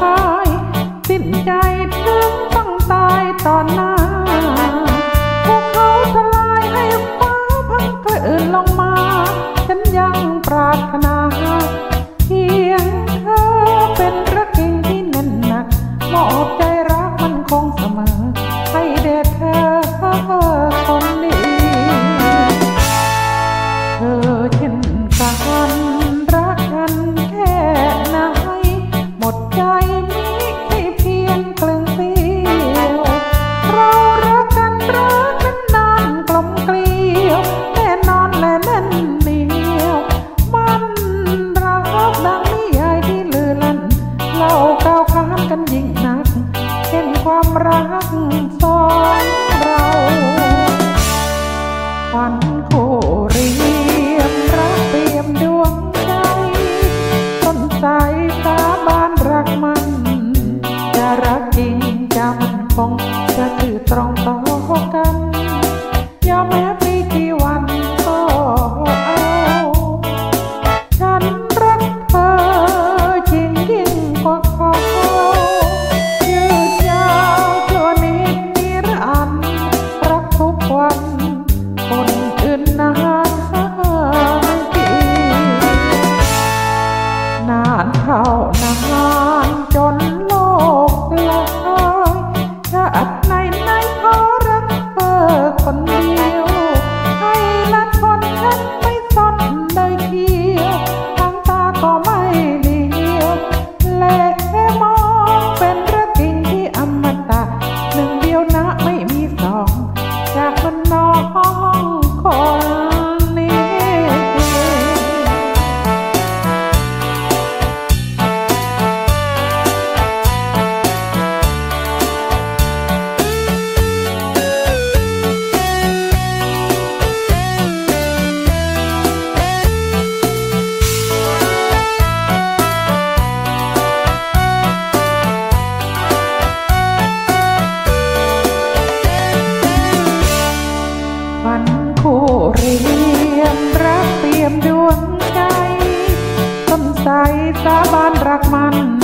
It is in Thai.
คายสิ้นใจเพิ่งต้องตายตอนนั้น รักสองเราฝันคูันคู่เรียมรักเตรียมดวงใจต้นใสสาบานรักมัน